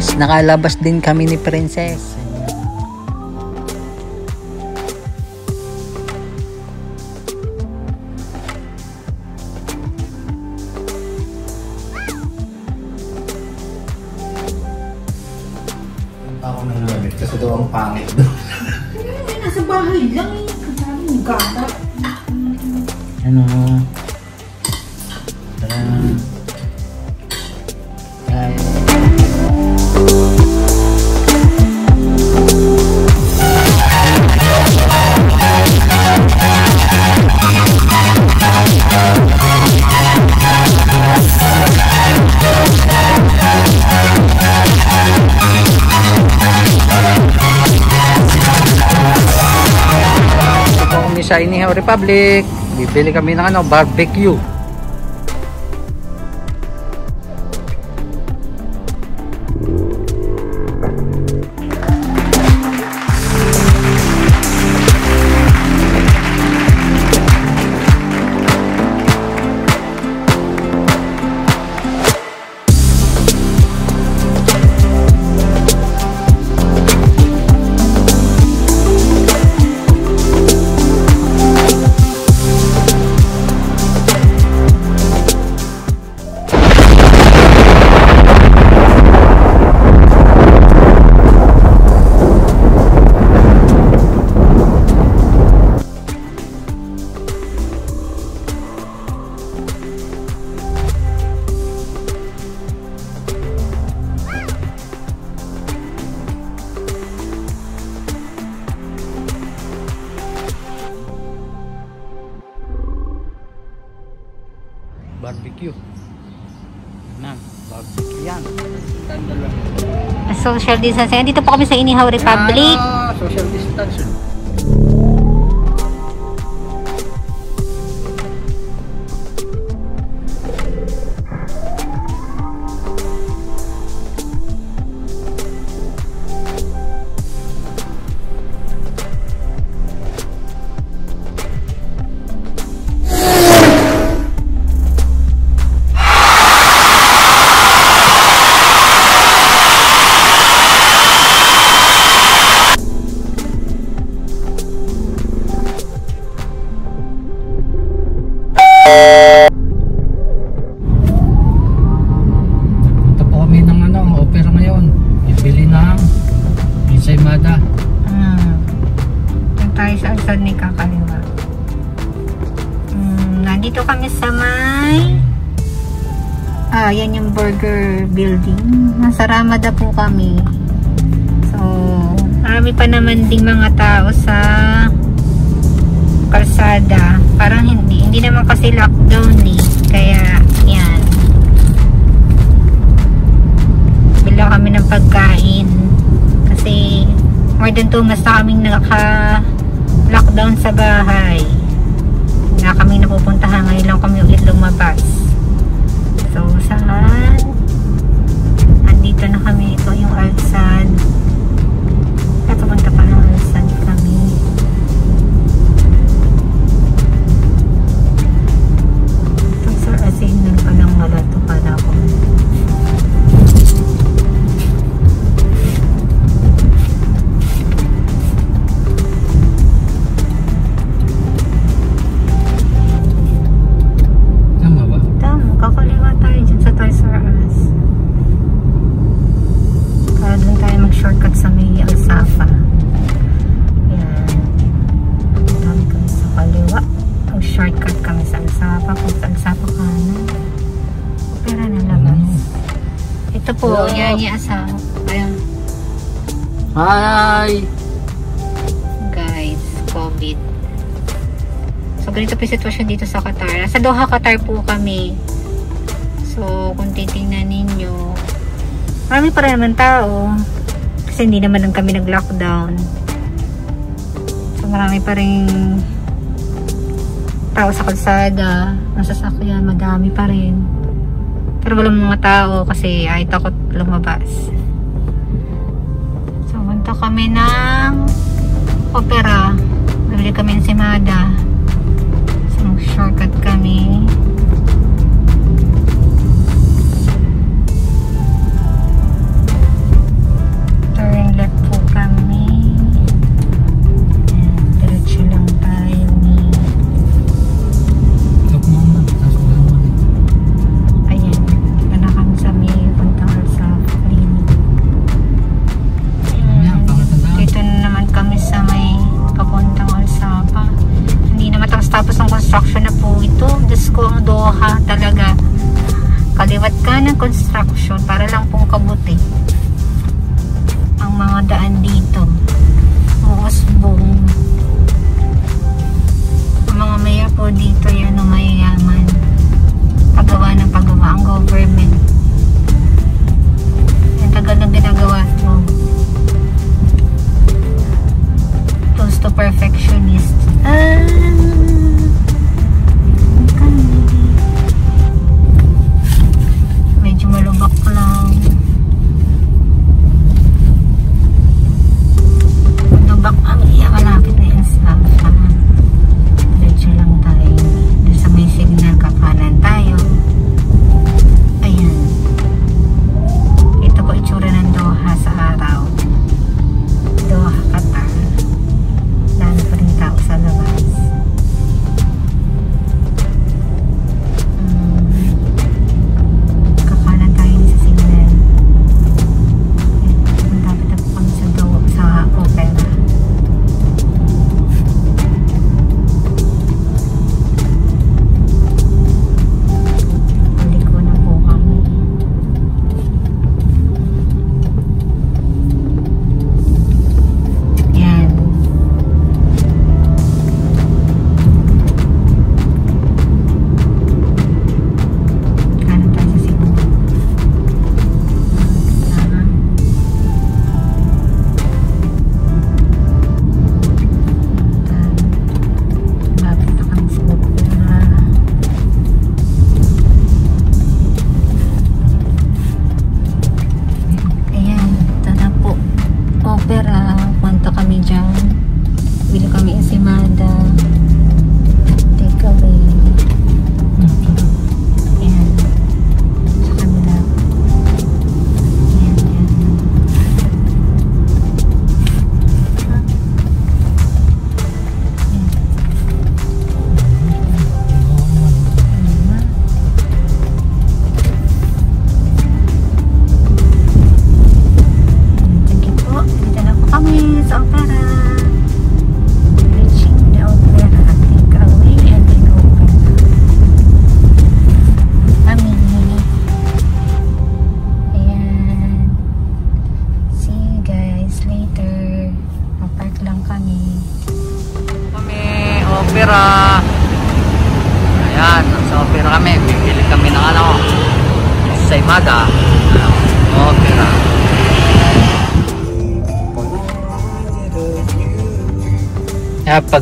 Princess. Nakalabas din kami ni Princess. Republic. Bibili kami ng ano, barbecue. Barbecue. Na, barbecue yan. Social distancing. Dito po kami sa Inihaw Republic. Ah, social distance. Sa may... Ah, yan yung burger building. Nasa Ramada po kami. So, marami pa naman ding mga tao sa kalsada. Parang hindi. Hindi naman kasi lockdown eh. Kaya, yan. Bila kami ng pagkain. Kasi, more than 2 months na kaming naka-lockdown sa bahay. Wala kami napupuntahan. Ngayon lang kami Hi! guys. COVID. So, ganito po yung sitwasyon dito sa Qatar. Sa Doha, Qatar po kami. So, kung titingnan ninyo, marami pa rin naman tao. Kasi hindi naman lang kami nag-lockdown. So, marami pa rin tao sa kalsada. Masasakyan, madami pa rin. Pero walang mga tao kasi ay takot lumabas. Punta kami ng opera. Bibili kami ng Simada. So, shortcut kami. Doha talaga. Kaliwat ka ng construction para lang pong kabuti. Ang mga daan dito. Uusbong. Ang mga mayor po dito yan ang mayayaman. Pagawa ng pagawa ang government. Ang tagal ng ginagawa mo. Close to perfectionist. Ah,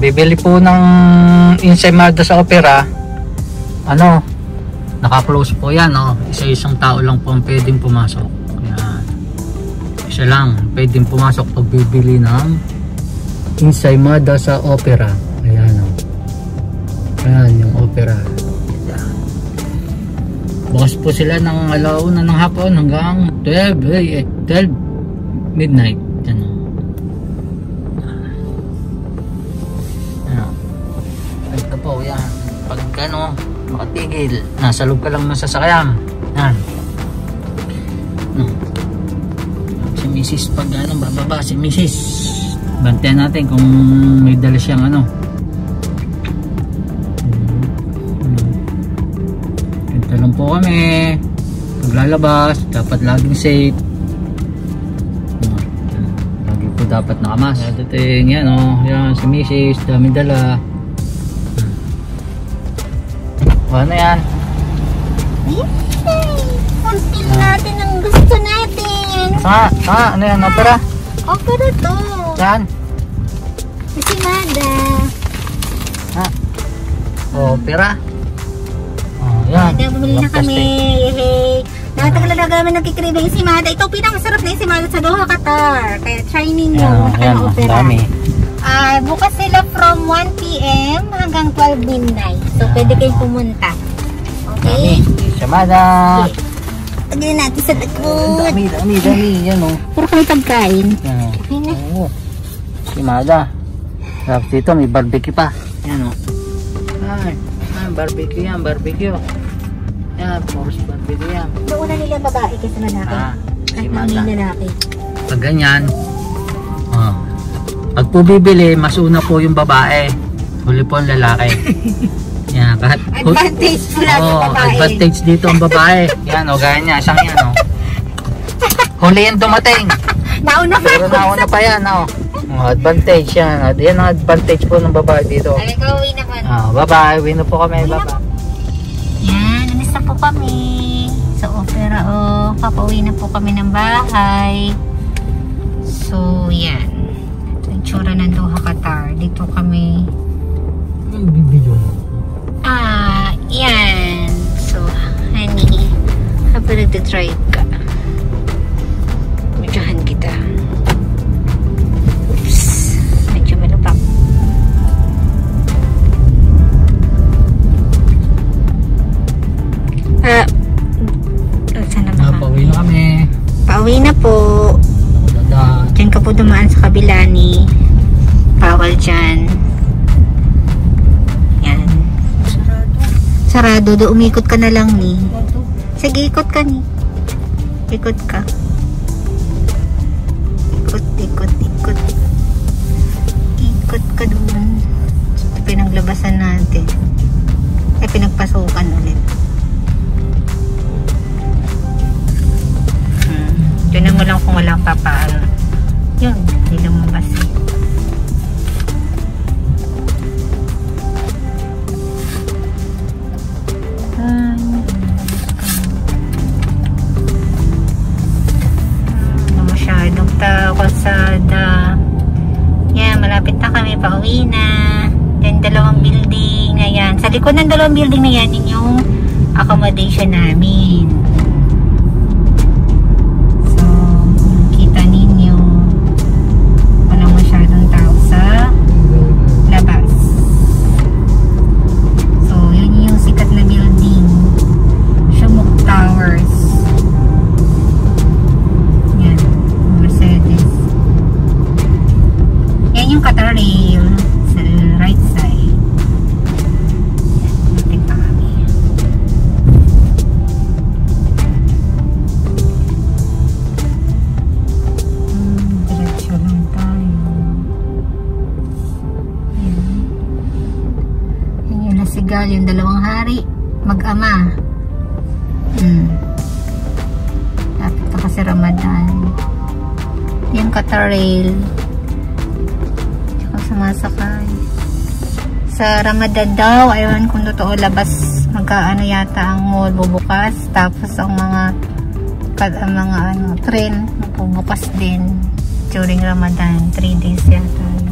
bibili po ng ensaymada sa opera, ano, naka-close po yan, no? Isa-isang tao lang po ang pwedeng pumasok. Ayan. Isa lang, pwedeng pumasok pag bibili ng ensaymada sa opera. Ayan, no? Ayan, yung opera. Bukas po sila ng alauna ng hapon hanggang 12, eh, 12 midnight. Makatigil, nasa loob ka lang ng sasakyan. Yan. No. Si Mrs. pag ano, bababa, si Mrs. Bantayan natin kung may dala siyang ano. Ito lang po kami. Paglalabas, dapat laging safe. Lagi po dapat nakamas. Dating yan o, oh, yan si Mrs. Dami dala. Ano yan? Fulfill natin ang gusto natin. Saka, saka, ano yan? Opera? Opera to. Saan? Ensimada. Opera? Oh, yan. Kaya bumili na kami. Yay! Nakatagal na namin nagkikrib ng ensimada. Ito pinakamasarap na ensimada sa Doha, Qatar. Kaya try ninyo. Ang opera. dami. Ah, bukas sila from 1 p.m. hanggang 12 midnight. So, pwede kayong pumunta. Okay? Samada. Lagyan natin sa likod. dami, dami, dami. Yan o. Puro kami pagkain. Yan o. Okay na. Oo. Simada. Tapos dito may barbecue pa. Yan o. Ay, ay, barbecue yan, barbecue. Yan, puros barbecue yan. Nauna nila babae lalaki. Ah, Kahit simada. namin lalaki. Pag ganyan, oh, pag po bibili, mas una po yung babae. Huli po ang lalaki. Yan, kahit... Advantage po lang sa babae. advantage dito ang babae. Yan, o, gaya niya, isang yan, o. Huli yan dumating. Nauna pa. Pero nauna pa yan, o. Oh, advantage yan. Yan ang advantage po ng babae dito. Ay, ikaw, uwi naman. Ah, bye-bye. Wino po kami, bye-bye. Yan, namis na po kami sa opera o papauwi na po kami ng bahay. So, yan. Ito yung tsura ng Doha, Qatar. Dito kami. Ang bibidyo mo. Ah, yan. So, honey, habang nagtitrive Sarado. Do, umikot ka na lang ni. Sige, ikot ka ni. Ikot ka. Ikot, ikot, ikot. Ikot ka doon. Ito pinaglabasan natin. Ay, pinagpasukan ulit. Hmm. Tinan mo lang kung walang papaano. Yun, hindi lumabas. Dalawang building na yan, yun yung accommodation namin. Yung hari. Mag-ama. Hmm. Lapit kasi Ramadan. Yan Qatar Rail. Tsaka sumasakay. Sa Ramadan daw, ayun kung totoo labas, magkaano yata ang mall bubukas. Tapos ang mga ang mga ano, train bubukas din during Ramadan. 3 days yata.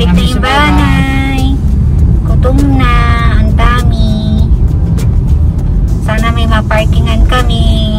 Malapit na yung sa bahay. Gutom na. Ang dami. Sana may maparkingan kami.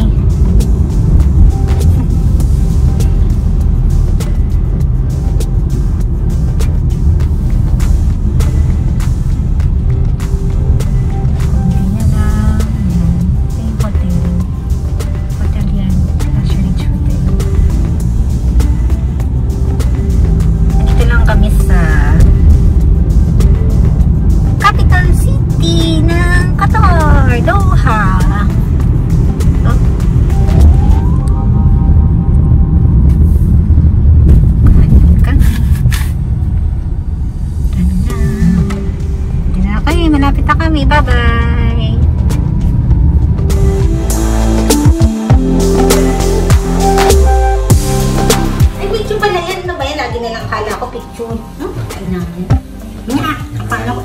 Lagi na lang kala ko picture. Hmm? Ay, namin. Nga, akala ko.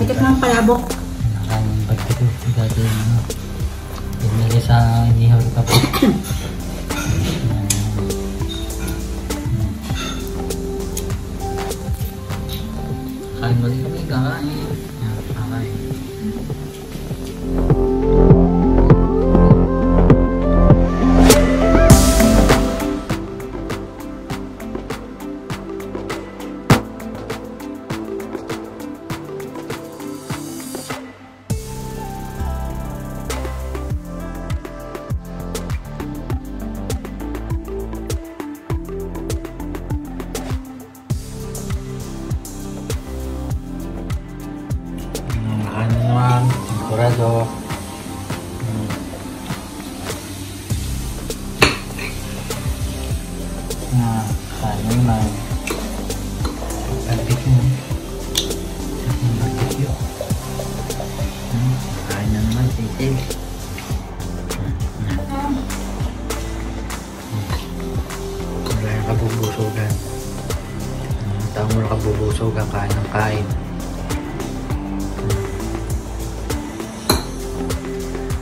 Pitik ng palabok. Nakain ba't ito? Gagawin mo. Pinili sa ihaw ka po. Kain mo rin kami, kakain.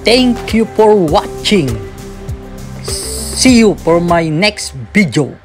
Thank you for watching. See you for my next video.